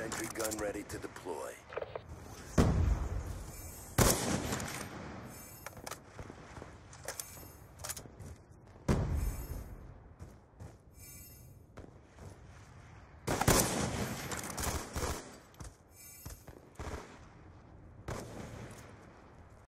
Sentry gun ready to deploy.